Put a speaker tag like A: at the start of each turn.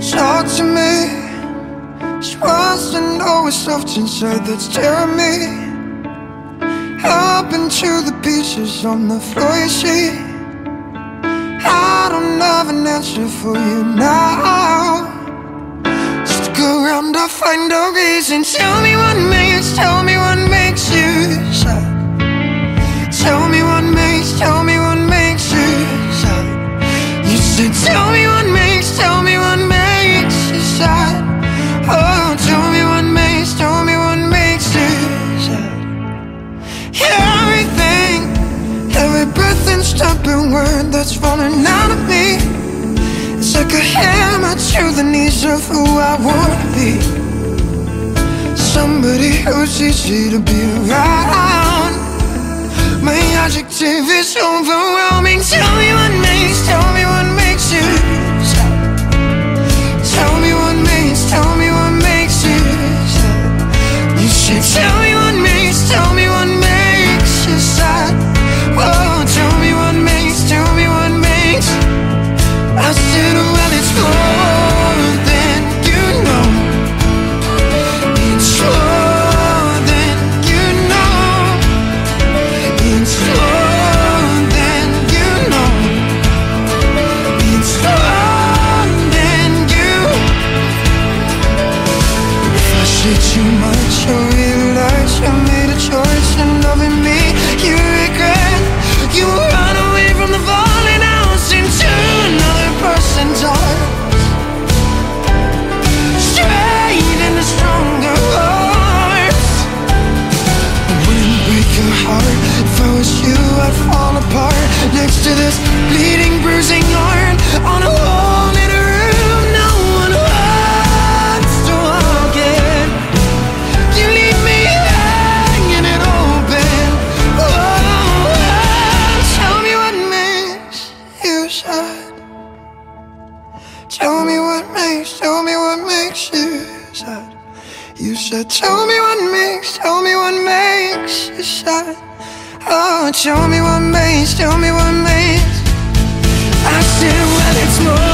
A: Talk to me. She wants to know what's left inside that's tearing me Up into the pieces on the floor, you see. I don't have an answer for you now. Just go around, I'll find a reason. Tell me what makes you word that's falling out of me. It's like a hammer to the knees of who I wanna be. Somebody who's easy to be around. My adjective is overwhelming Much, you'll realize you made a choice in loving me? You regret you run away from the falling house into another person's arms. Straight into stronger break your heart If I was you, I'd fall makes you You said tell me what makes, tell me what makes you sad. Oh, tell me what makes, tell me what makes. I said well it's more